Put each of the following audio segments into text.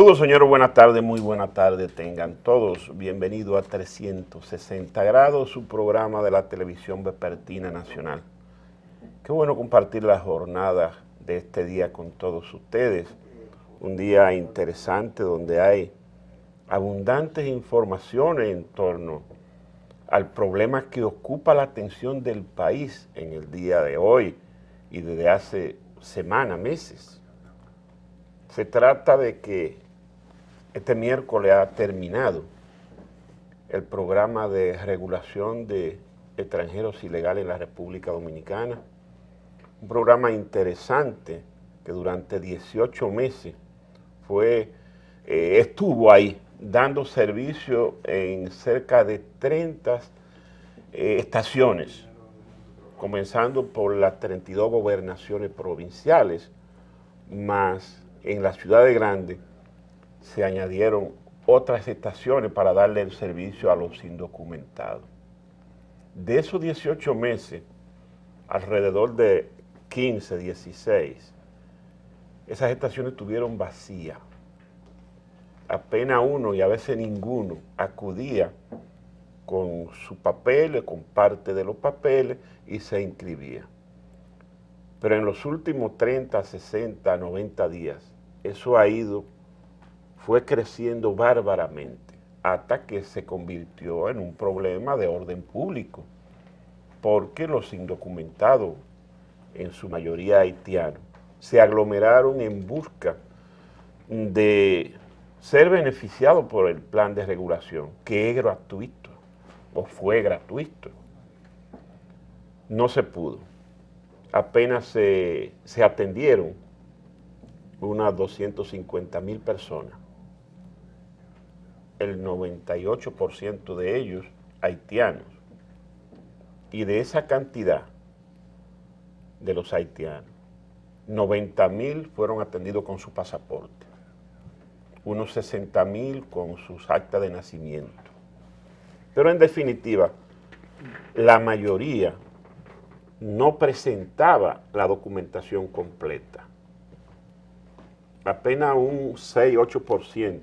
Saludos, señores, buenas tardes, muy buenas tardes tengan todos. Bienvenido a 360 grados, su programa de la televisión vespertina nacional. Qué bueno compartir la jornada de este día con todos ustedes. Un día interesante donde hay abundantes informaciones en torno al problema que ocupa la atención del país en el día de hoy y desde hace semanas, meses. Se trata de que este miércoles ha terminado el programa de regulación de extranjeros ilegales en la República Dominicana, un programa interesante que durante 18 meses eh, estuvo ahí dando servicio en cerca de 30 eh, estaciones, comenzando por las 32 gobernaciones provinciales, más en la ciudad de Grande se añadieron otras estaciones para darle el servicio a los indocumentados. De esos 18 meses, alrededor de 15, 16, esas estaciones estuvieron vacías apenas uno y a veces ninguno acudía con su papel, con parte de los papeles y se inscribía. Pero en los últimos 30, 60, 90 días, eso ha ido, fue creciendo bárbaramente hasta que se convirtió en un problema de orden público, porque los indocumentados, en su mayoría haitianos, se aglomeraron en busca de ser beneficiado por el plan de regulación, que es gratuito, o fue gratuito. No se pudo. Apenas se, atendieron unas 250 mil personas. El 98% de ellos haitianos. Y de esa cantidad de los haitianos, 90 mil fueron atendidos con su pasaporte unos 60 mil con sus actas de nacimiento. Pero en definitiva, la mayoría no presentaba la documentación completa. Apenas un 6-8%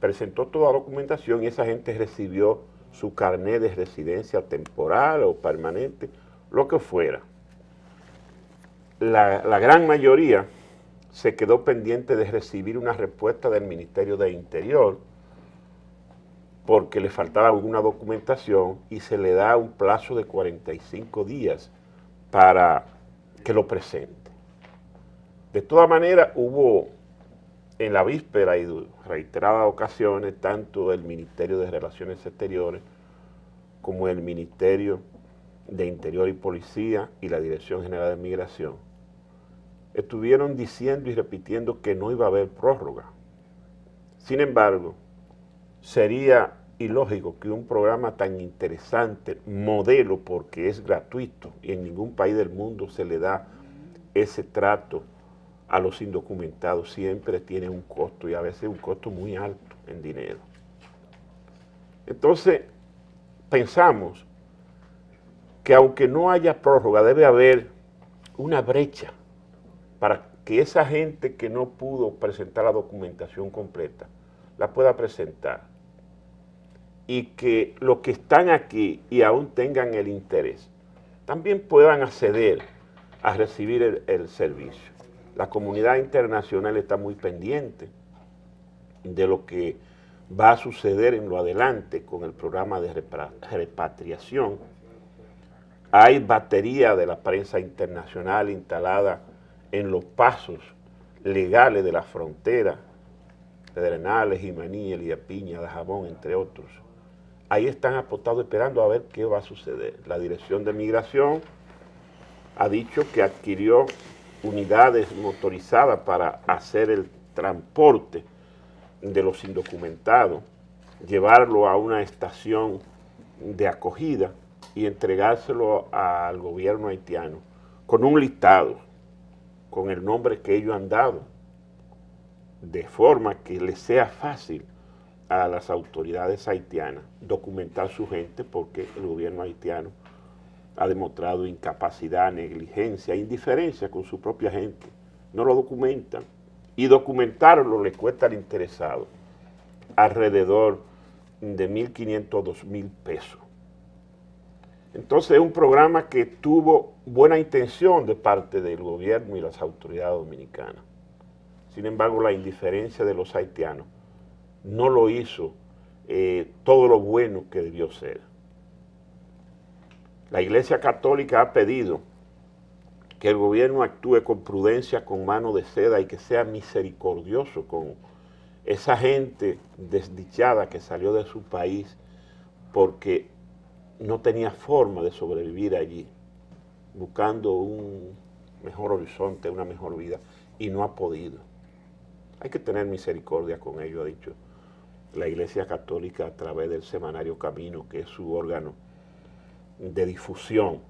presentó toda la documentación y esa gente recibió su carnet de residencia temporal o permanente, lo que fuera. La, gran mayoría se quedó pendiente de recibir una respuesta del Ministerio de Interior porque le faltaba alguna documentación y se le da un plazo de 45 días para que lo presente. De todas maneras, hubo en la víspera y reiteradas ocasiones, tanto el Ministerio de Relaciones Exteriores como el Ministerio de Interior y Policía y la Dirección General de Migración, estuvieron diciendo y repitiendo que no iba a haber prórroga. Sin embargo, sería ilógico que un programa tan interesante, modelo porque es gratuito y en ningún país del mundo se le da ese trato a los indocumentados, siempre tiene un costo y a veces un costo muy alto en dinero. Entonces, pensamos que aunque no haya prórroga, debe haber una brecha para que esa gente que no pudo presentar la documentación completa la pueda presentar y que los que están aquí y aún tengan el interés también puedan acceder a recibir el, el servicio. La comunidad internacional está muy pendiente de lo que va a suceder en lo adelante con el programa de repatriación. Hay batería de la prensa internacional instalada en los pasos legales de la frontera, Pedrenales, Jimaní, Elía Piña, de Jabón, entre otros. Ahí están apostados esperando a ver qué va a suceder. La Dirección de Migración ha dicho que adquirió unidades motorizadas para hacer el transporte de los indocumentados, llevarlo a una estación de acogida y entregárselo al gobierno haitiano con un listado con el nombre que ellos han dado, de forma que les sea fácil a las autoridades haitianas documentar su gente porque el gobierno haitiano ha demostrado incapacidad, negligencia, indiferencia con su propia gente. No lo documentan y documentarlo le cuesta al interesado alrededor de 1.500 a 2.000 pesos. Entonces es un programa que tuvo buena intención de parte del gobierno y las autoridades dominicanas. Sin embargo, la indiferencia de los haitianos no lo hizo eh, todo lo bueno que debió ser. La Iglesia Católica ha pedido que el gobierno actúe con prudencia, con mano de seda y que sea misericordioso con esa gente desdichada que salió de su país porque no tenía forma de sobrevivir allí, buscando un mejor horizonte, una mejor vida, y no ha podido. Hay que tener misericordia con ello, ha dicho la Iglesia Católica a través del Semanario Camino, que es su órgano de difusión.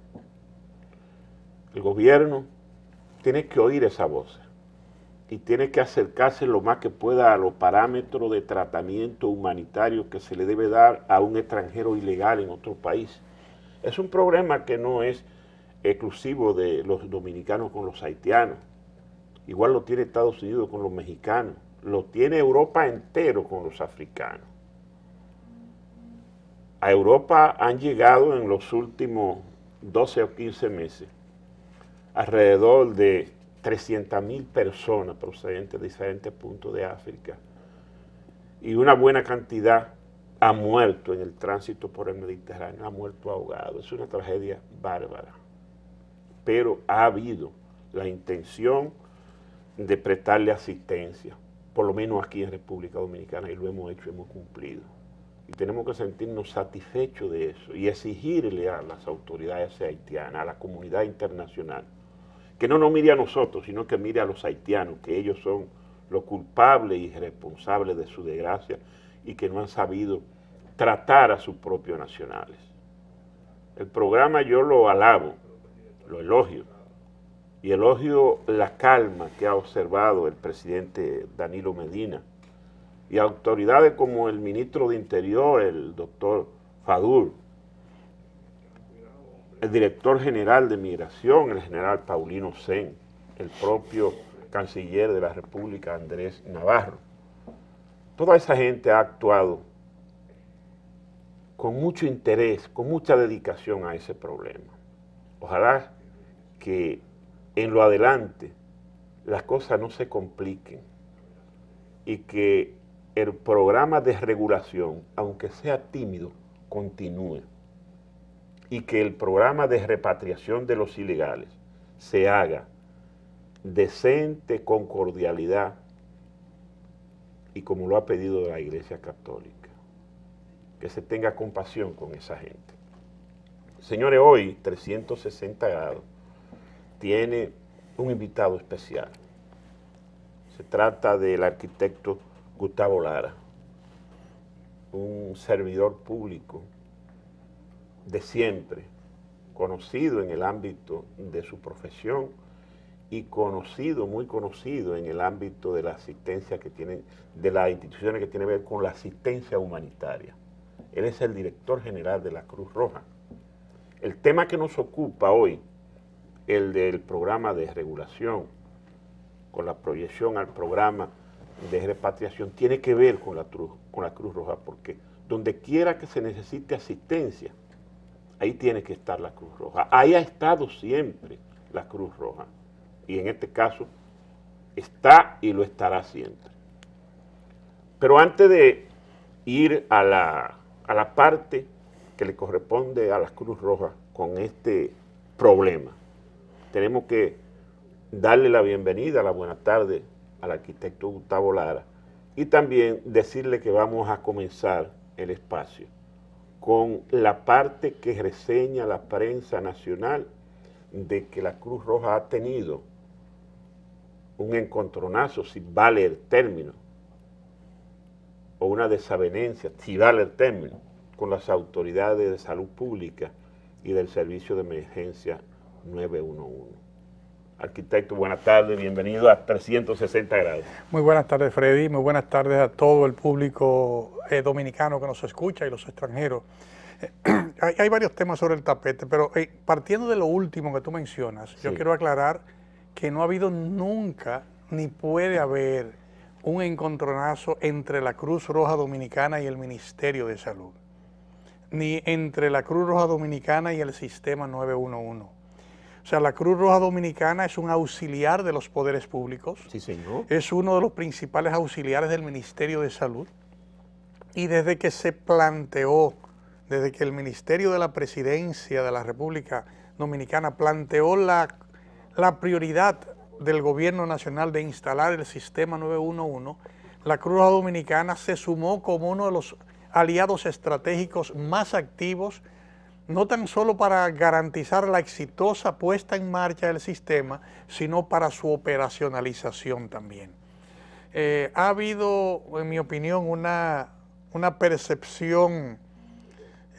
El gobierno tiene que oír esa voz y tiene que acercarse lo más que pueda a los parámetros de tratamiento humanitario que se le debe dar a un extranjero ilegal en otro país. Es un problema que no es exclusivo de los dominicanos con los haitianos. Igual lo tiene Estados Unidos con los mexicanos. Lo tiene Europa entero con los africanos. A Europa han llegado en los últimos 12 o 15 meses alrededor de 300 mil personas procedentes de diferentes puntos de África y una buena cantidad ha muerto en el tránsito por el Mediterráneo, ha muerto ahogado. Es una tragedia bárbara. Pero ha habido la intención de prestarle asistencia, por lo menos aquí en República Dominicana, y lo hemos hecho, hemos cumplido. Y tenemos que sentirnos satisfechos de eso y exigirle a las autoridades haitianas, a la comunidad internacional, que no nos mire a nosotros, sino que mire a los haitianos, que ellos son los culpables y responsables de su desgracia y que no han sabido tratar a sus propios nacionales. El programa yo lo alabo, lo elogio, y elogio la calma que ha observado el presidente Danilo Medina y autoridades como el ministro de Interior, el doctor Fadur, el director general de Migración, el general Paulino Sen, el propio canciller de la República, Andrés Navarro. Toda esa gente ha actuado con mucho interés, con mucha dedicación a ese problema. Ojalá que en lo adelante las cosas no se compliquen y que el programa de regulación, aunque sea tímido, continúe y que el programa de repatriación de los ilegales se haga decente, con cordialidad y como lo ha pedido la Iglesia Católica, que se tenga compasión con esa gente. Señores, hoy 360 grados tiene un invitado especial. Se trata del arquitecto Gustavo Lara, un servidor público de siempre, conocido en el ámbito de su profesión y conocido, muy conocido en el ámbito de la asistencia que tienen, de las instituciones que tienen que ver con la asistencia humanitaria. Él es el director general de la Cruz Roja. El tema que nos ocupa hoy, el del programa de regulación, con la proyección al programa de repatriación, tiene que ver con la, con la Cruz Roja, porque donde quiera que se necesite asistencia, ahí tiene que estar la Cruz Roja. Ahí ha estado siempre la Cruz Roja. Y en este caso está y lo estará siempre. Pero antes de ir a la, a la parte que le corresponde a la Cruz Roja con este problema, tenemos que darle la bienvenida, la buena tarde al arquitecto Gustavo Lara y también decirle que vamos a comenzar el espacio con la parte que reseña la prensa nacional de que la Cruz Roja ha tenido un encontronazo, si vale el término, o una desavenencia, si vale el término, con las autoridades de salud pública y del Servicio de Emergencia 911. Arquitecto, buenas tardes, bienvenido a 360 grados. Muy buenas tardes, Freddy, muy buenas tardes a todo el público eh, dominicano que nos escucha y los extranjeros. Eh, hay, varios temas sobre el tapete, pero partiendo de lo último que tú mencionas, yo quiero aclarar que no ha habido nunca ni puede haber un encontronazo entre la Cruz Roja Dominicana y el Ministerio de Salud, ni entre la Cruz Roja Dominicana y el Sistema 911. O sea, la Cruz Roja Dominicana es un auxiliar de los poderes públicos. Sí, señor. Es uno de los principales auxiliares del Ministerio de Salud. Y desde que se planteó, desde que el Ministerio de la Presidencia de la República Dominicana planteó la, la prioridad del gobierno nacional de instalar el sistema 911, la Cruz Roja Dominicana se sumó como uno de los aliados estratégicos más activos, no tan solo para garantizar la exitosa puesta en marcha del sistema, sino para su operacionalización también. Eh, ha habido, en mi opinión, una, una percepción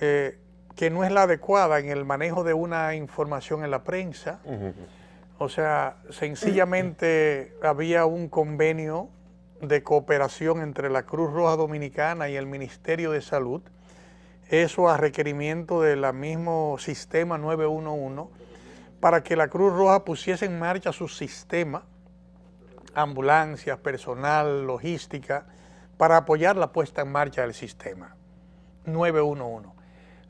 eh, que no es la adecuada en el manejo de una información en la prensa. O sea, sencillamente había un convenio de cooperación entre la Cruz Roja Dominicana y el Ministerio de Salud, eso a requerimiento del mismo sistema 911, para que la Cruz Roja pusiese en marcha su sistema, ambulancias, personal, logística, para apoyar la puesta en marcha del sistema 911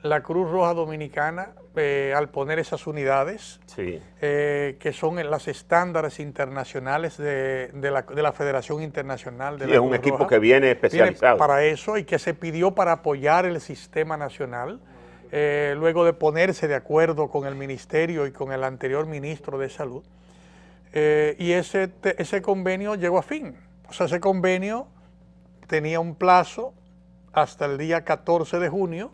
la Cruz Roja Dominicana, eh, al poner esas unidades, eh, que son las estándares internacionales de, la, Federación Internacional de sí, es un equipo que viene especializado. para eso y que se pidió para apoyar el sistema nacional, eh, luego de ponerse de acuerdo con el ministerio y con el anterior ministro de Salud. y ese, ese convenio llegó a fin. O sea, ese convenio tenía un plazo hasta el día 14 de junio,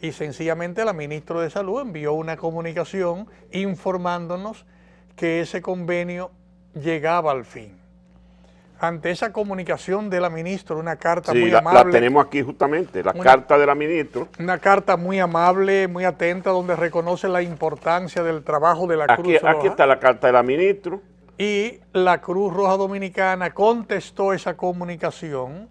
y sencillamente la ministra de Salud envió una comunicación informándonos que ese convenio llegaba al fin. Ante esa comunicación de la ministra, una carta muy amable. La tenemos aquí justamente, la carta de la ministra. Una carta muy amable, muy atenta, donde reconoce la importancia del trabajo de la Cruz Roja. Aquí está la carta de la ministra. Y la Cruz Roja Dominicana contestó esa comunicación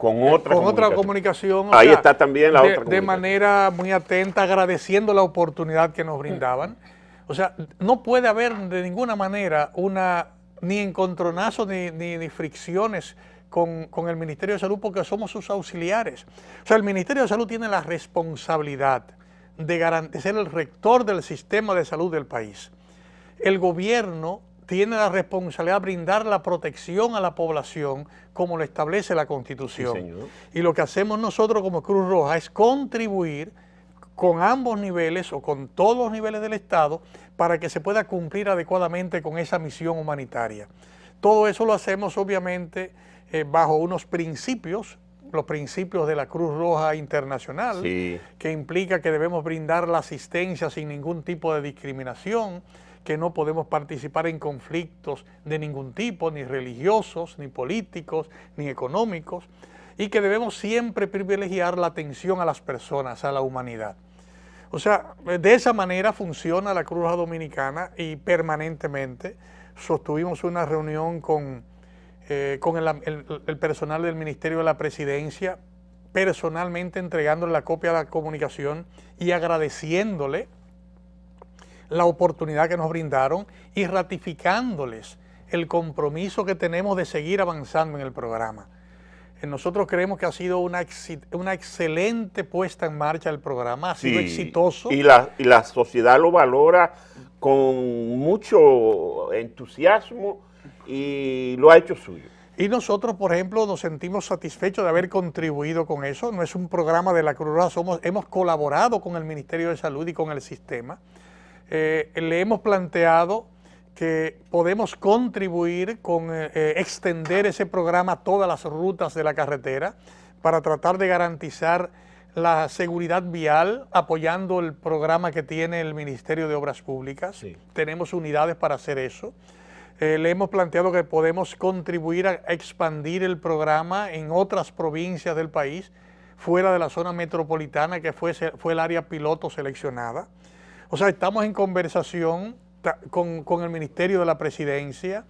con otra, con otra comunicación. Ahí está también la otra De manera muy atenta, agradeciendo la oportunidad que nos brindaban. O sea, no puede haber de ninguna manera una ni encontronazo ni, ni, fricciones con, con, el Ministerio de Salud porque somos sus auxiliares. O sea, el Ministerio de Salud tiene la responsabilidad de garantizar el rector del sistema de salud del país. El gobierno tiene la responsabilidad de brindar la protección a la población como lo establece la Constitución. y lo que hacemos nosotros como Cruz Roja es contribuir con ambos niveles o con todos los niveles del Estado para que se pueda cumplir adecuadamente con esa misión humanitaria. Todo eso lo hacemos obviamente eh, bajo unos principios, los principios de la Cruz Roja Internacional, que implica que debemos brindar la asistencia sin ningún tipo de discriminación, que no podemos participar en conflictos de ningún tipo, ni religiosos, ni políticos, ni económicos, y que debemos siempre privilegiar la atención a las personas, a la humanidad. O sea, de esa manera funciona la Cruz Dominicana y permanentemente sostuvimos una reunión con, eh, con el, personal del Ministerio de la Presidencia, personalmente entregándole la copia de la comunicación y agradeciéndole la oportunidad que nos brindaron y ratificándoles el compromiso que tenemos de seguir avanzando en el programa. Eh, nosotros creemos que ha sido una, una excelente puesta en marcha del programa, ha sido exitoso. Y la, y la sociedad lo valora con mucho entusiasmo y lo ha hecho suyo. Y nosotros, por ejemplo, nos sentimos satisfechos de haber contribuido con eso. No es un programa de la Cruz Roja, somos, hemos colaborado con el Ministerio de Salud y con el sistema. Eh, le hemos planteado que podemos contribuir con eh, eh, extender ese programa a todas las rutas de la carretera para tratar de garantizar la seguridad vial apoyando el programa que tiene el Ministerio de Obras Públicas. Tenemos unidades para hacer eso. le hemos planteado que podemos contribuir a expandir el programa en otras provincias del país, fuera de la zona metropolitana, que fue, fue el área piloto seleccionada. O sea, estamos en conversación con, el Ministerio de la Presidencia,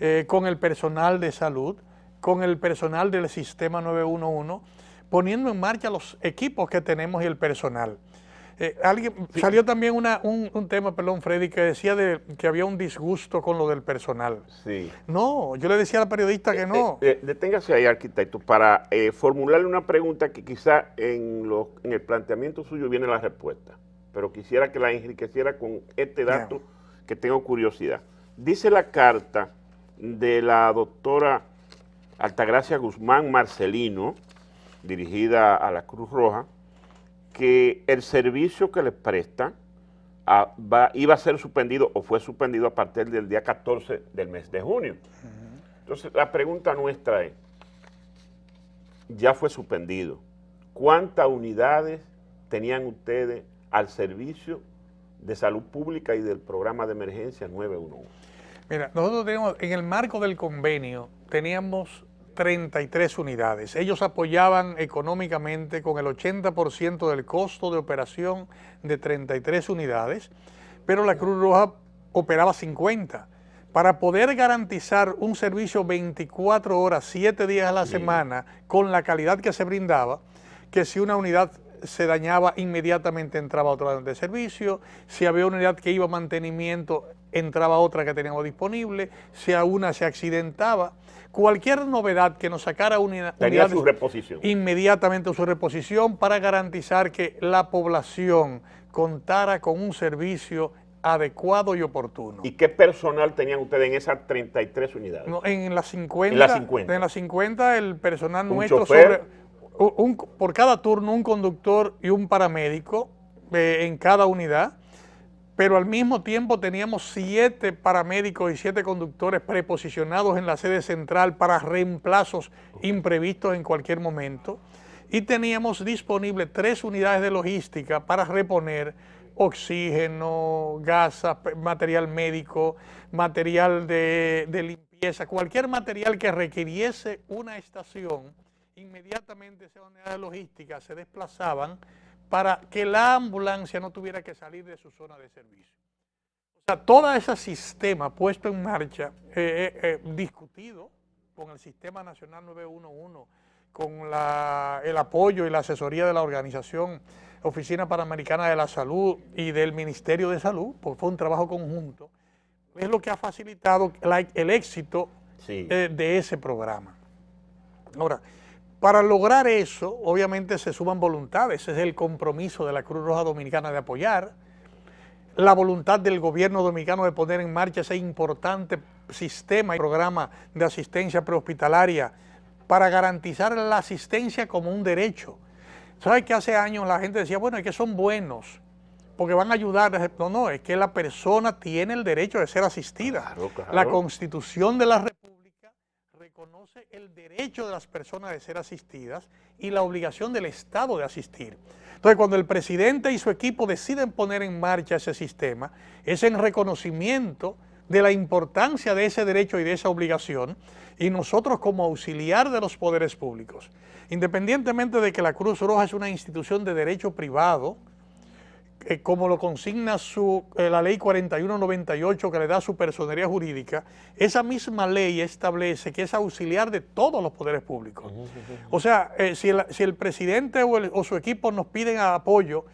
eh, con el personal de salud, con el personal del Sistema 911, poniendo en marcha los equipos que tenemos y el personal. Eh, alguien, Salió también una, un, un, tema, perdón, Freddy, que decía de, que había un disgusto con lo del personal. Sí. No, yo le decía al periodista que no. Eh, eh, deténgase ahí, arquitecto, para formularle una pregunta que quizá en, los, en el planteamiento suyo viene la respuesta, pero quisiera que la enriqueciera con este dato que tengo curiosidad. Dice la carta de la doctora Altagracia Guzmán Marcelino, dirigida a la Cruz Roja, que el servicio que les prestan ah, iba a ser suspendido o fue suspendido a partir del día 14 del mes de junio. Entonces, la pregunta nuestra es, ya fue suspendido, ¿cuántas unidades tenían ustedes al servicio de salud pública y del programa de emergencia 911? Mira, nosotros tenemos, en el marco del convenio, teníamos 33 unidades. Ellos apoyaban económicamente con el 80% del costo de operación de 33 unidades, pero la Cruz Roja operaba 50. Para poder garantizar un servicio 24 horas, 7 días a la semana, con la calidad que se brindaba, que si una unidad se dañaba, inmediatamente entraba otra de servicio, si había una unidad que iba a mantenimiento, entraba otra que teníamos disponible, si a una se accidentaba, cualquier novedad que nos sacara una unidad su reposición. inmediatamente su reposición para garantizar que la población contara con un servicio adecuado y oportuno. ¿Y qué personal tenían ustedes en esas 33 unidades? en las 50. En las 50. En las 50 el personal nuestro sobre, por cada turno un conductor y un paramédico eh, en cada unidad pero al mismo tiempo teníamos siete paramédicos y siete conductores preposicionados en la sede central para reemplazos imprevistos en cualquier momento. Y teníamos disponible tres unidades de logística para reponer oxígeno, gasas, material médico, material de, de limpieza, cualquier material que requiriese una estación, inmediatamente esa unidad de logística se desplazaban para que la ambulancia no tuviera que salir de su zona de servicio. O sea, todo ese sistema puesto en marcha, eh, eh, eh, discutido con el Sistema Nacional 911, con el apoyo y la asesoría de la organización Oficina Panamericana de la Salud y del Ministerio de Salud, porque fue un trabajo conjunto, es lo que ha facilitado el éxito de ese programa. Ahora, para lograr eso, obviamente se suman voluntades, ese es el compromiso de la Cruz Roja Dominicana de apoyar, la voluntad del gobierno dominicano de poner en marcha ese importante sistema y programa de asistencia prehospitalaria para garantizar la asistencia como un derecho. ¿Sabes que hace años la gente decía, bueno, es que son buenos, porque van a ayudar? No, no, es que la persona tiene el derecho de ser asistida. La constitución de la reconoce el derecho de las personas de ser asistidas y la obligación del Estado de asistir. Entonces, cuando el presidente y su equipo deciden poner en marcha ese sistema, es en reconocimiento de la importancia de ese derecho y de esa obligación, y nosotros como auxiliar de los poderes públicos, independientemente de que la Cruz Roja es una institución de derecho privado, eh, como lo consigna su, eh, la ley 4198 que le da su personería jurídica, esa misma ley establece que es auxiliar de todos los poderes públicos. O sea, eh, si, el, si, el, presidente o, o su equipo nos piden apoyo,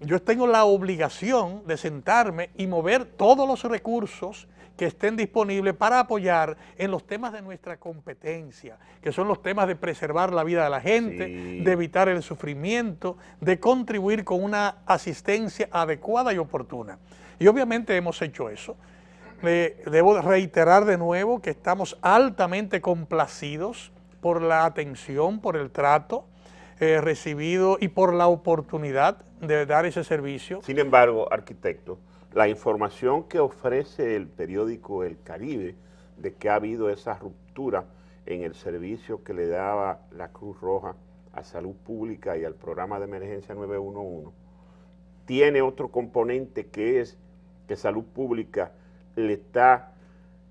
yo tengo la obligación de sentarme y mover todos los recursos que estén disponibles para apoyar en los temas de nuestra competencia, que son los temas de preservar la vida de la gente, de evitar el sufrimiento, de contribuir con una asistencia adecuada y oportuna. Y obviamente hemos hecho eso. debo reiterar de nuevo que estamos altamente complacidos por la atención, por el trato eh, recibido y por la oportunidad de dar ese servicio. Sin embargo, arquitecto, la información que ofrece el periódico El Caribe de que ha habido esa ruptura en el servicio que le daba la Cruz Roja a Salud Pública y al programa de emergencia 911, tiene otro componente que es que Salud Pública le está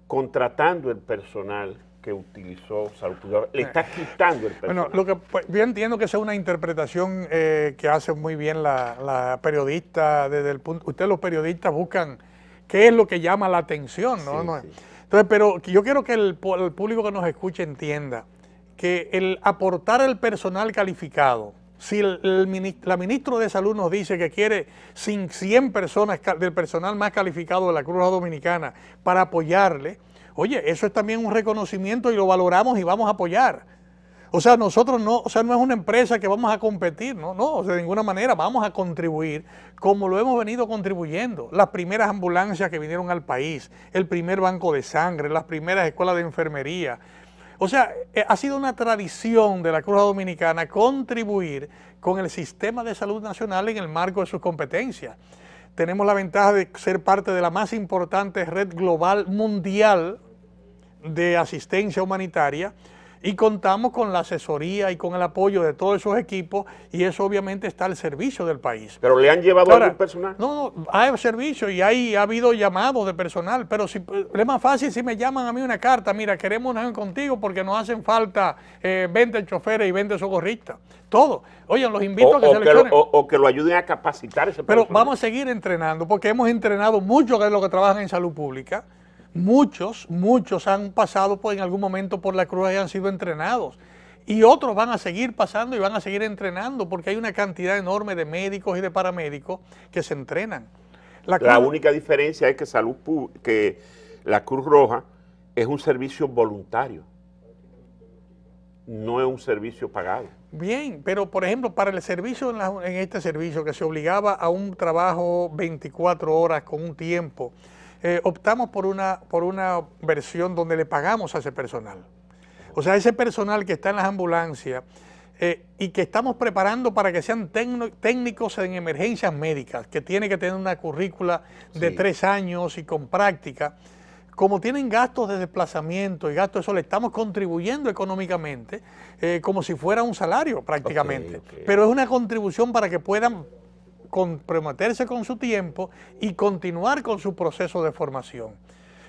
contratando el personal que utilizó Salud le está quitando el personal. Bueno, lo que pues, yo entiendo que esa es una interpretación eh, que hace muy bien la, periodista desde el punto, ustedes los periodistas buscan qué es lo que llama la atención, ¿no? Entonces, pero yo quiero que el, el, público que nos escuche entienda que el aportar el personal calificado si el, la ministra de Salud nos dice que quiere 100 personas del personal más calificado de la Cruz Dominicana para apoyarle, oye, eso es también un reconocimiento y lo valoramos y vamos a apoyar. O sea, nosotros no, o sea, no es una empresa que vamos a competir, no, no, de ninguna manera vamos a contribuir como lo hemos venido contribuyendo. Las primeras ambulancias que vinieron al país, el primer banco de sangre, las primeras escuelas de enfermería. O sea, eh, ha sido una tradición de la Cruz Dominicana contribuir con el sistema de salud nacional en el marco de sus competencias. Tenemos la ventaja de ser parte de la más importante red global mundial de asistencia humanitaria y contamos con la asesoría y con el apoyo de todos esos equipos y eso obviamente está al servicio del país. ¿Pero le han llevado a algún personal? No, no, hay servicio y hay, ha habido llamados de personal, pero si, es más fácil si me llaman a mí una carta, mira, queremos una contigo porque nos hacen falta eh, 20 choferes y 20 socorristas. Todo. Oye, los invito a que. Que lo, o, que lo ayuden a capacitar ese Pero vamos a seguir entrenando porque hemos entrenado mucho de los que trabajan en salud pública Muchos, muchos han pasado por, en algún momento por la cruz y han sido entrenados. Y otros van a seguir pasando y van a seguir entrenando porque hay una cantidad enorme de médicos y de paramédicos que se entrenan. La, única diferencia es que, salud, que la Cruz Roja es un servicio voluntario, no es un servicio pagado. Bien, pero por ejemplo, para el servicio en, en este servicio que se obligaba a un trabajo 24 horas con un tiempo, eh, optamos por una, por una versión donde le pagamos a ese personal. O sea, ese personal que está en las ambulancias eh, y que estamos preparando para que sean técnicos en emergencias médicas, que tiene que tener una currícula de tres años y con práctica. Como tienen gastos de desplazamiento y gastos de eso, le estamos contribuyendo económicamente eh, como si fuera un salario prácticamente. Pero es una contribución para que puedan comprometerse con su tiempo y continuar con su proceso de formación.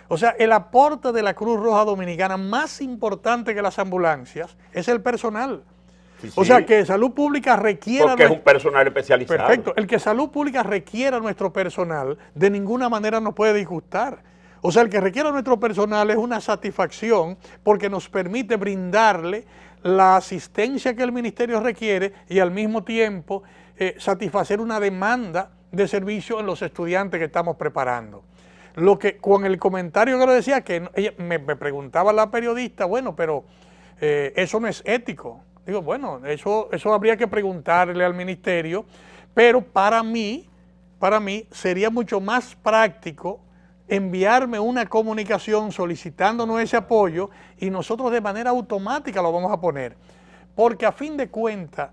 O sea, el aporte de la Cruz Roja Dominicana más importante que las ambulancias es el personal. O sea, que salud pública requiera... Porque es un personal especializado. Perfecto. El que salud pública requiera nuestro personal de ninguna manera nos puede disgustar. O sea, el que requiera nuestro personal es una satisfacción porque nos permite brindarle la asistencia que el ministerio requiere y al mismo tiempo eh, satisfacer una demanda de servicio en los estudiantes que estamos preparando. Lo que con el comentario que lo decía, que ella, me, preguntaba la periodista, bueno, pero eh, eso no es ético. Digo, bueno, eso, eso habría que preguntarle al ministerio, pero para mí, para mí sería mucho más práctico enviarme una comunicación solicitándonos ese apoyo y nosotros de manera automática lo vamos a poner. Porque a fin de cuentas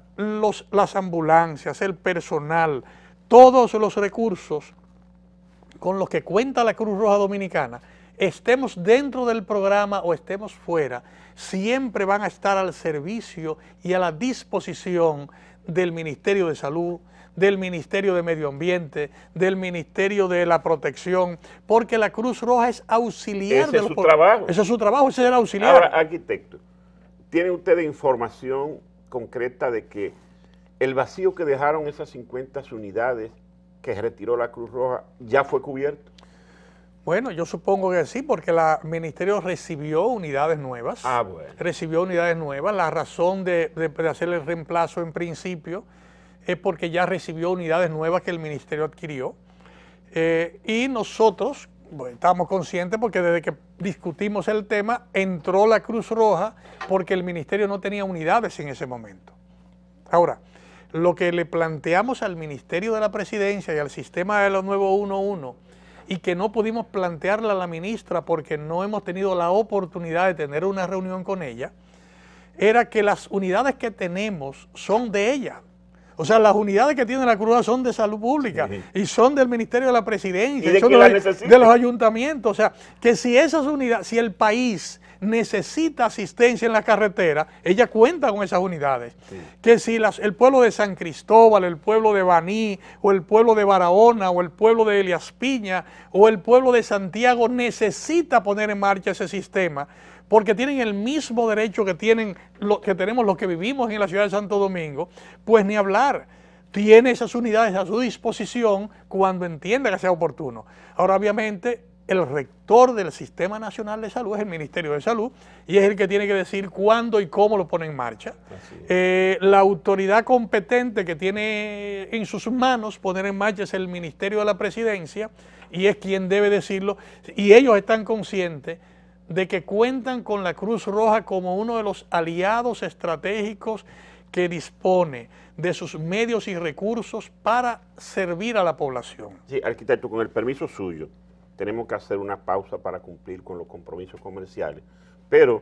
las ambulancias, el personal, todos los recursos con los que cuenta la Cruz Roja Dominicana, estemos dentro del programa o estemos fuera, siempre van a estar al servicio y a la disposición del Ministerio de Salud, del Ministerio de Medio Ambiente, del Ministerio de la Protección, porque la Cruz Roja es auxiliar. Ese es su trabajo. Ese es su trabajo, ese es el auxiliar. Ahora, arquitecto, ¿Tiene usted información concreta de que el vacío que dejaron esas 50 unidades que retiró la Cruz Roja ya fue cubierto? Bueno, yo supongo que sí, porque el Ministerio recibió unidades nuevas. Ah, bueno. Recibió unidades nuevas. La razón de, hacer el reemplazo en principio es porque ya recibió unidades nuevas que el Ministerio adquirió. Eh, y nosotros, estamos conscientes porque desde que discutimos el tema, entró la Cruz Roja porque el ministerio no tenía unidades en ese momento. Ahora, lo que le planteamos al Ministerio de la Presidencia y al sistema de los nuevos 1.1 y que no pudimos plantearle a la ministra porque no hemos tenido la oportunidad de tener una reunión con ella, era que las unidades que tenemos son de ella, o sea, las unidades que tiene la Cruz son de salud pública y son del Ministerio de la Presidencia, ¿Y de, son de, los ayuntamientos. O sea, que si esas unidades, si el país necesita asistencia en la carretera, ella cuenta con esas unidades. Que si las, el pueblo de San Cristóbal, el pueblo de Baní, o el pueblo de Barahona, o el pueblo de Elias Piña, o el pueblo de Santiago necesita poner en marcha ese sistema, porque tienen el mismo derecho que, tienen, lo, que tenemos los que vivimos en la ciudad de Santo Domingo, pues ni hablar. Tiene esas unidades a su disposición cuando entienda que sea oportuno. Ahora, obviamente, el rector del Sistema Nacional de Salud es el Ministerio de Salud y es el que tiene que decir cuándo y cómo lo pone en marcha. Eh, la autoridad competente que tiene en sus manos poner en marcha es el Ministerio de la Presidencia y es quien debe decirlo. Y ellos están conscientes de que cuentan con la Cruz Roja como uno de los aliados estratégicos que dispone de sus medios y recursos para servir a la población. Sí, arquitecto, con el permiso suyo, tenemos que hacer una pausa para cumplir con los compromisos comerciales, pero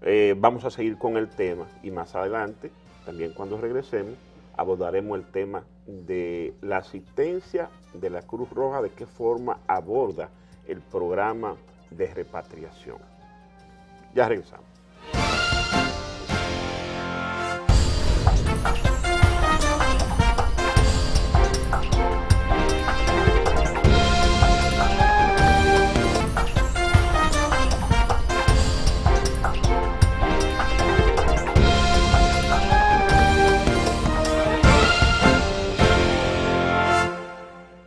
eh, vamos a seguir con el tema y más adelante, también cuando regresemos, abordaremos el tema de la asistencia de la Cruz Roja, de qué forma aborda el programa de repatriación. Ya regresamos.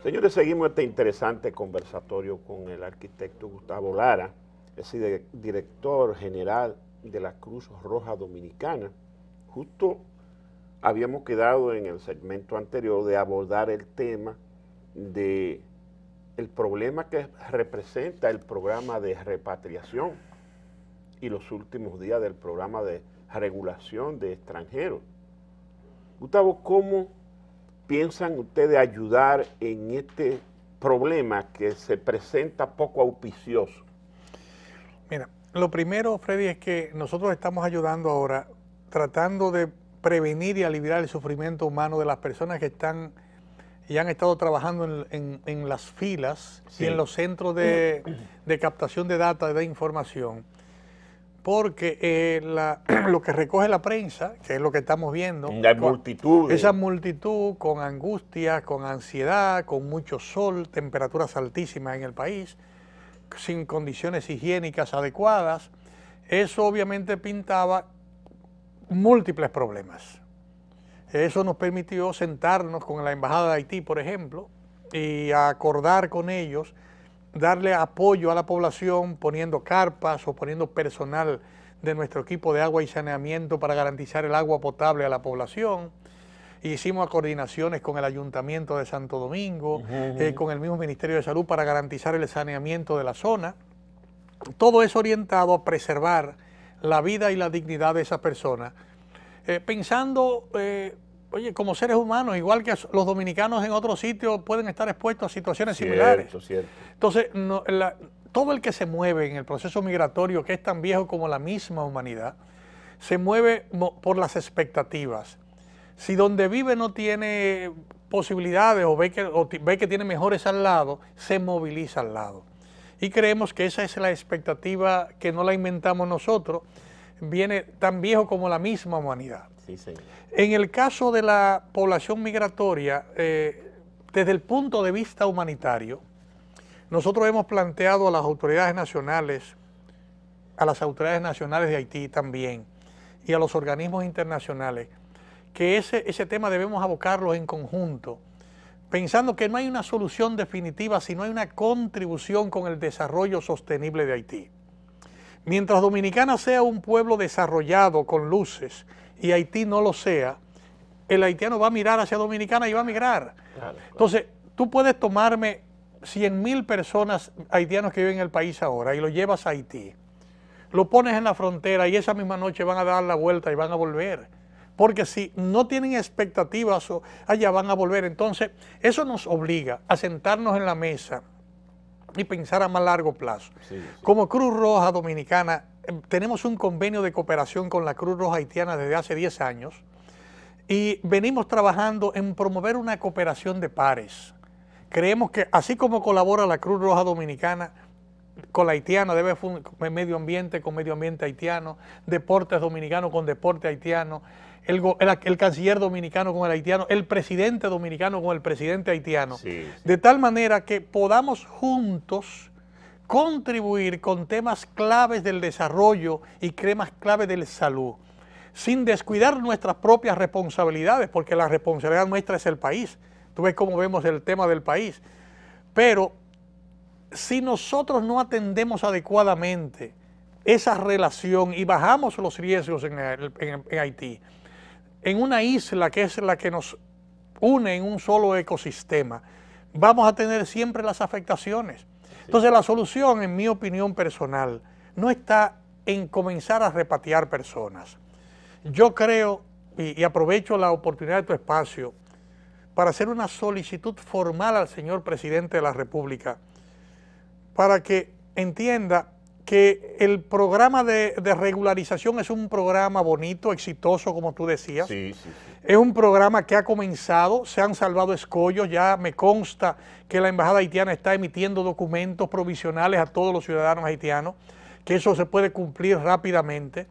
Señores, seguimos este interesante conversatorio con el arquitecto Gustavo Lara, es director general de la Cruz Roja Dominicana. Justo habíamos quedado en el segmento anterior de abordar el tema de problema que representa el programa de repatriación y los últimos días del programa de regulación de extranjeros. Gustavo, ¿cómo piensan ustedes ayudar en este problema que se presenta poco auspicioso? Mira, lo primero, Freddy, es que nosotros estamos ayudando ahora tratando de prevenir y aliviar el sufrimiento humano de las personas que están y han estado trabajando en, las filas y en los centros de, de captación de datos, de información porque eh, lo que recoge la prensa, que es lo que estamos viendo, la multitud, esa multitud con angustia, con ansiedad, con mucho sol, temperaturas altísimas en el país, sin condiciones higiénicas adecuadas, eso obviamente pintaba múltiples problemas. Eso nos permitió sentarnos con la Embajada de Haití, por ejemplo, y acordar con ellos darle apoyo a la población poniendo carpas o poniendo personal de nuestro equipo de agua y saneamiento para garantizar el agua potable a la población. Hicimos coordinaciones con el Ayuntamiento de Santo Domingo, eh, con el mismo Ministerio de Salud para garantizar el saneamiento de la zona. Todo es orientado a preservar la vida y la dignidad de esa persona, eh, pensando eh, oye, como seres humanos, igual que los dominicanos en otros sitios pueden estar expuestos a situaciones similares. Cierto. Entonces, todo el que se mueve en el proceso migratorio, que es tan viejo como la misma humanidad, se mueve por las expectativas. Si donde vive no tiene posibilidades o ve que, o ve que tiene mejores al lado, se moviliza al lado. Y creemos que esa es la expectativa que no la inventamos nosotros, viene tan viejo como la misma humanidad. En el caso de la población migratoria, eh, desde el punto de vista humanitario, nosotros hemos planteado a las autoridades nacionales, a las autoridades nacionales de Haití también, y a los organismos internacionales, que ese, ese tema debemos abocarlo en conjunto, pensando que no hay una solución definitiva si no hay una contribución con el desarrollo sostenible de Haití. Mientras Dominicana sea un pueblo desarrollado con luces y Haití no lo sea, el haitiano va a mirar hacia Dominicana y va a migrar. Entonces, tú puedes tomarme 100 mil personas haitianos que viven en el país ahora y lo llevas a Haití. Lo pones en la frontera y esa misma noche van a dar la vuelta y van a volver. Porque si no tienen expectativas, allá van a volver. Entonces, eso nos obliga a sentarnos en la mesa y pensar a más largo plazo. Como Cruz Roja Dominicana, tenemos un convenio de cooperación con la Cruz Roja Haitiana desde hace 10 años y venimos trabajando en promover una cooperación de pares. Creemos que así como colabora la Cruz Roja Dominicana con la haitiana, debe medio ambiente con medio ambiente haitiano, deportes dominicanos con deporte haitiano, el, canciller dominicano con el haitiano, el presidente dominicano con el presidente haitiano, de tal manera que podamos juntos contribuir con temas claves del desarrollo y temas claves de la salud, sin descuidar nuestras propias responsabilidades, porque la responsabilidad nuestra es el país. Tú ves cómo vemos el tema del país. Pero si nosotros no atendemos adecuadamente esa relación y bajamos los riesgos en Haití, en una isla que es la que nos une en un solo ecosistema, vamos a tener siempre las afectaciones. Entonces la solución, en mi opinión personal, no está en comenzar a repatriar personas. Yo creo, y, aprovecho la oportunidad de tu espacio, para hacer una solicitud formal al señor presidente de la República, para que entienda que el programa de, regularización es un programa bonito, exitoso, como tú decías. Sí, sí, es un programa que ha comenzado, se han salvado escollos, ya me consta que la Embajada Haitiana está emitiendo documentos provisionales a todos los ciudadanos haitianos, que eso se puede cumplir rápidamente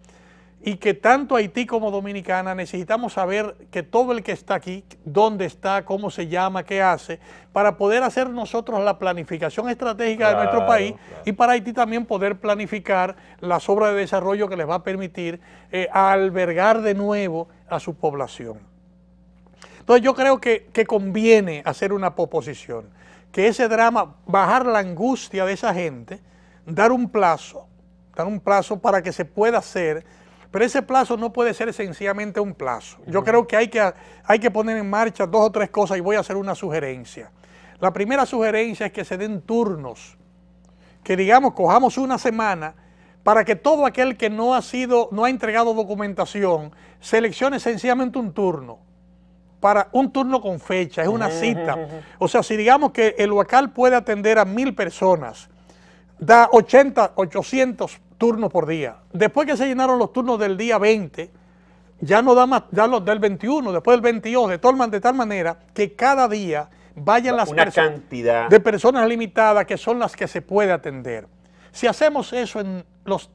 y que tanto Haití como Dominicana necesitamos saber que todo el que está aquí, dónde está, cómo se llama, qué hace, para poder hacer nosotros la planificación estratégica de nuestro país y para Haití también poder planificar las obras de desarrollo que les va a permitir eh, albergar de nuevo a su población. Entonces yo creo que, que conviene hacer una proposición, que ese drama, bajar la angustia de esa gente, dar un plazo, dar un plazo para que se pueda hacer pero ese plazo no puede ser sencillamente un plazo. Yo creo que hay, que hay que poner en marcha dos o tres cosas y voy a hacer una sugerencia. La primera sugerencia es que se den turnos, que digamos cojamos una semana para que todo aquel que no ha sido, no ha entregado documentación, seleccione sencillamente un turno para un turno con fecha, es una cita. O sea, si digamos que el local puede atender a mil personas, da 80, 800 turnos por día. Después que se llenaron los turnos del día 20, ya no da más, ya los del 21, después del 22, de, tal, de tal manera que cada día vayan las Una cantidad de personas limitadas que son las que se puede atender. Si hacemos eso en los,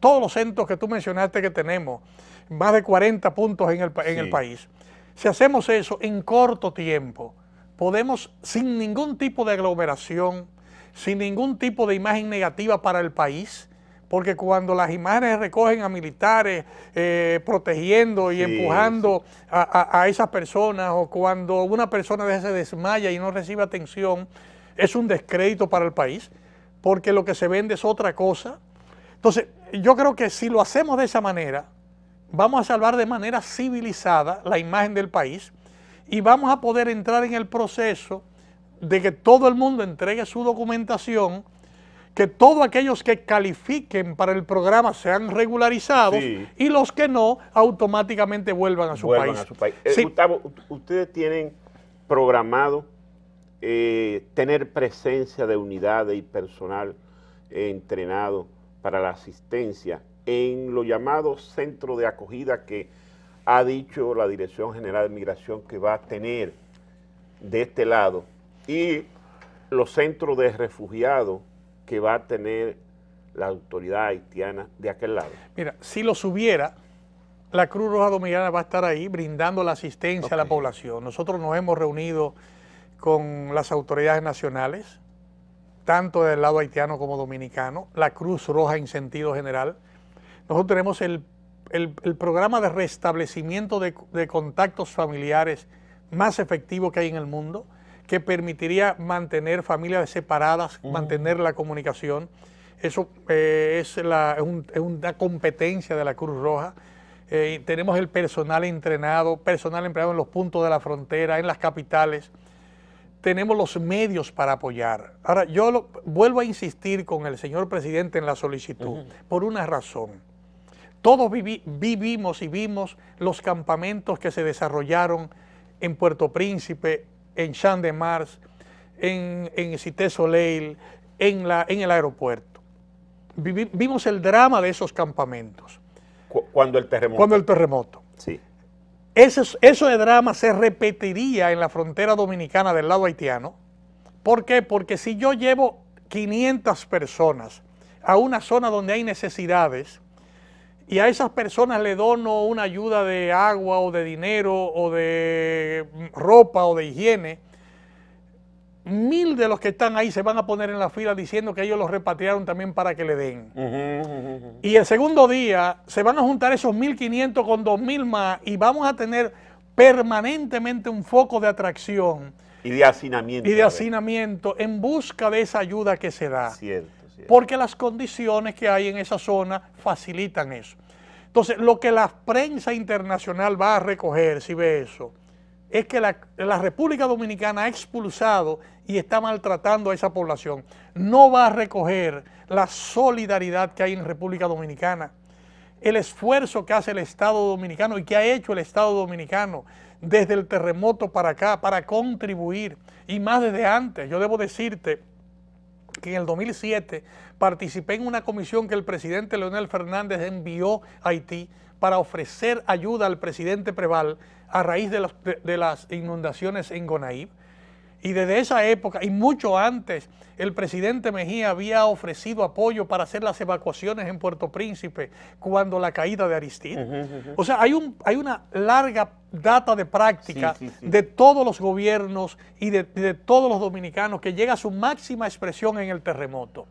todos los centros que tú mencionaste que tenemos, más de 40 puntos en el, en el país, si hacemos eso en corto tiempo, podemos sin ningún tipo de aglomeración, sin ningún tipo de imagen negativa para el país, porque cuando las imágenes recogen a militares eh, protegiendo y empujando A, esas personas, o cuando una persona se desmaya y no recibe atención, es un descrédito para el país, porque lo que se vende es otra cosa. Entonces, yo creo que si lo hacemos de esa manera, vamos a salvar de manera civilizada la imagen del país y vamos a poder entrar en el proceso de que todo el mundo entregue su documentación que todos aquellos que califiquen para el programa sean regularizados y los que no automáticamente vuelvan a su país. Eh, Gustavo, ustedes tienen programado eh, tener presencia de unidades y personal entrenado para la asistencia en los llamados centros de acogida que ha dicho la Dirección General de Migración que va a tener de este lado y los centros de refugiados que va a tener la autoridad haitiana de aquel lado? Mira, si los hubiera, la Cruz Roja Dominicana va a estar ahí brindando la asistencia a la población. Nosotros nos hemos reunido con las autoridades nacionales, tanto del lado haitiano como dominicano, la Cruz Roja en sentido general. Nosotros tenemos el, programa de restablecimiento de, de contactos familiares más efectivo que hay en el mundo que permitiría mantener familias separadas, mantener la comunicación. Eso eh, es, una competencia de la Cruz Roja. Eh, tenemos el personal entrenado, personal empleado en los puntos de la frontera, en las capitales. Tenemos los medios para apoyar. Ahora, yo vuelvo a insistir con el señor presidente en la solicitud, por una razón. Todos vivimos y vimos los campamentos que se desarrollaron en Puerto Príncipe, en Champ de Mars, en, en Cité Soleil, en, la, en el aeropuerto. vimos el drama de esos campamentos. Cuando el terremoto. Cuando el terremoto. Sí. Ese, eso de drama se repetiría en la frontera dominicana del lado haitiano. ¿Por qué? Porque si yo llevo 500 personas a una zona donde hay necesidades, y a esas personas le dono una ayuda de agua o de dinero o de ropa o de higiene, mil de los que están ahí se van a poner en la fila diciendo que ellos los repatriaron también para que le den. Y el segundo día se van a juntar esos 1.500 con 2.000 más y vamos a tener permanentemente un foco de atracción Y de hacinamiento. Y de hacinamiento en busca de esa ayuda que se da. Cierto. Porque las condiciones que hay en esa zona facilitan eso. Entonces, lo que la prensa internacional va a recoger, si ve eso, es que la, República Dominicana ha expulsado y está maltratando a esa población. No va a recoger la solidaridad que hay en República Dominicana, el esfuerzo que hace el Estado Dominicano y que ha hecho el Estado Dominicano desde el terremoto para acá, para contribuir, y más desde antes. Yo debo decirte que en el 2007 participé en una comisión que el presidente Leonel Fernández envió a Haití para ofrecer ayuda al presidente Preval a raíz de, las inundaciones en Gonaib. Y desde esa época, y mucho antes, el presidente Mejía había ofrecido apoyo para hacer las evacuaciones en Puerto Príncipe cuando la caída de Aristide. Uh -huh, uh -huh. O sea, hay, un, hay una larga data de práctica sí, sí, sí. de todos los gobiernos y de, de todos los dominicanos que llega a su máxima expresión en el terremoto.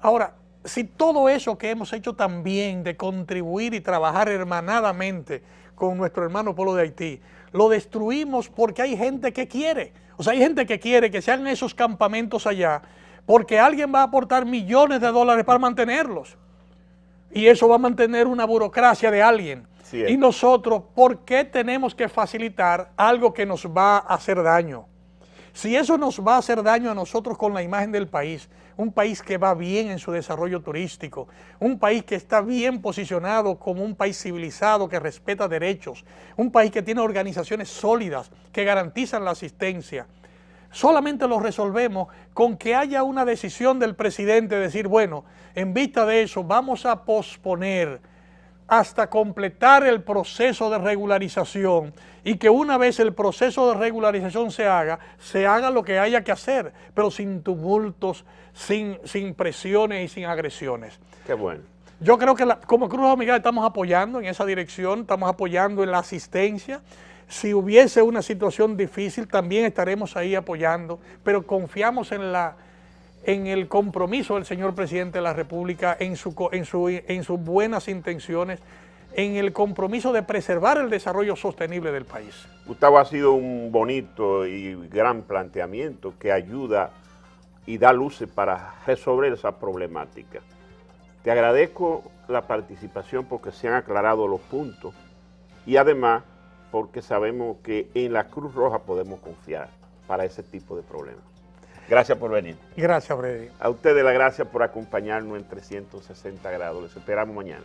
Ahora, si todo eso que hemos hecho también de contribuir y trabajar hermanadamente con nuestro hermano pueblo de Haití, lo destruimos porque hay gente que quiere. O sea, hay gente que quiere que se hagan esos campamentos allá porque alguien va a aportar millones de dólares para mantenerlos. Y eso va a mantener una burocracia de alguien. Sí, y nosotros, ¿por qué tenemos que facilitar algo que nos va a hacer daño? Si eso nos va a hacer daño a nosotros con la imagen del país, un país que va bien en su desarrollo turístico, un país que está bien posicionado como un país civilizado que respeta derechos, un país que tiene organizaciones sólidas que garantizan la asistencia, solamente lo resolvemos con que haya una decisión del presidente de decir, bueno, en vista de eso vamos a posponer hasta completar el proceso de regularización y que una vez el proceso de regularización se haga, se haga lo que haya que hacer, pero sin tumultos, sin, sin presiones y sin agresiones. Qué bueno. Yo creo que la, como Cruz Amiga estamos apoyando en esa dirección, estamos apoyando en la asistencia. Si hubiese una situación difícil, también estaremos ahí apoyando, pero confiamos en la, en el compromiso del señor presidente de la República, en, su, sus buenas intenciones, en el compromiso de preservar el desarrollo sostenible del país. Gustavo, ha sido un bonito y gran planteamiento que ayuda y da luces para resolver esa problemática. Te agradezco la participación porque se han aclarado los puntos y además porque sabemos que en la Cruz Roja podemos confiar para ese tipo de problemas. Gracias por venir. Gracias, Freddy. A ustedes las gracias por acompañarnos en 360 grados. Les esperamos mañana.